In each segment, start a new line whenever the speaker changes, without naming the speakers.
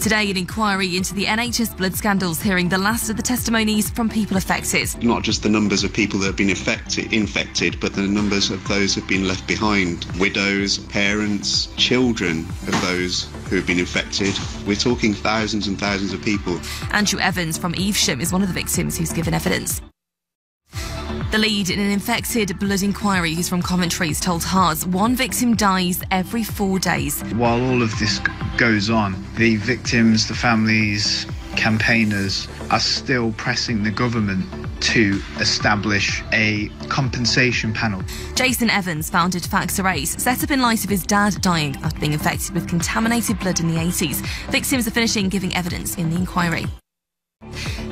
Today, an inquiry into the NHS blood scandals hearing the last of the testimonies from people affected.
Not just the numbers of people that have been affected, infected, but the numbers of those who have been left behind. Widows, parents, children of those who have been infected. We're talking thousands and thousands of people.
Andrew Evans from Evesham is one of the victims who's given evidence. The lead in an infected blood inquiry who's from Coventry has told Hearts one victim dies every four days.
While all of this goes on, the victims, the families, campaigners are still pressing the government to establish a compensation panel.
Jason Evans founded Factor 8, set up in light of his dad dying after being infected with contaminated blood in the 80s. Victims are finishing giving evidence in the inquiry.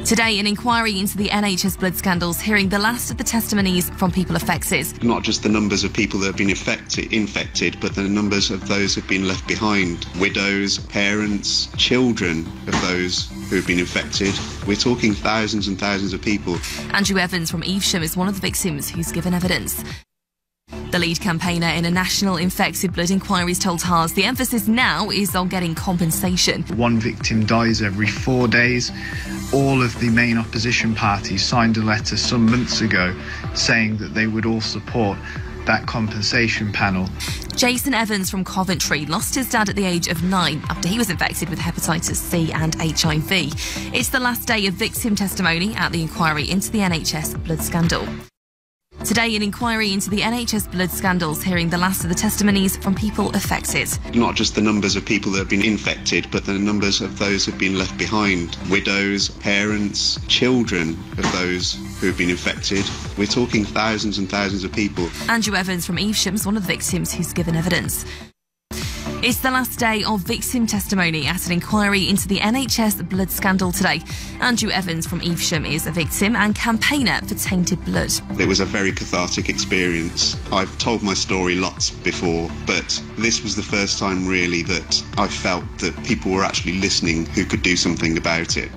Today, an inquiry into the NHS blood scandals hearing the last of the testimonies from people affected.
Not just the numbers of people that have been affected, infected, but the numbers of those who have been left behind. Widows, parents, children of those who have been infected. We're talking thousands and thousands of people.
Andrew Evans from Evesham is one of the victims who's given evidence. The lead campaigner in a national infected blood inquiry told Heart the emphasis now is on getting compensation.
One victim dies every four days. All of the main opposition parties signed a letter some months ago saying that they would all support that compensation panel.
Jason Evans from Coventry lost his dad at the age of nine after he was infected with hepatitis C and HIV. It's the last day of victim testimony at the inquiry into the NHS blood scandal. Today, an inquiry into the NHS blood scandals hearing the last of the testimonies from people affected.
Not just the numbers of people that have been infected, but the numbers of those who have been left behind. Widows, parents, children of those who have been infected. We're talking thousands and thousands of people.
Andrew Evans from Evesham is one of the victims who's given evidence. It's the last day of victim testimony at an inquiry into the NHS blood scandal today. Andrew Evans from Evesham is a victim and campaigner for Tainted Blood.
It was a very cathartic experience. I've told my story lots before, but this was the first time really that I felt that people were actually listening who could do something about it.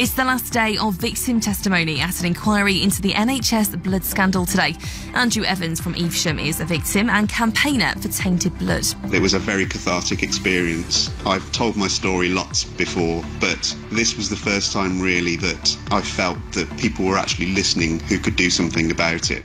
It's the last day of victim testimony at an inquiry into the NHS blood scandal today. Andrew Evans from Evesham is a victim and campaigner for Tainted Blood.
It was a very cathartic experience. I've told my story lots before, but this was the first time really that I felt that people were actually listening who could do something about it.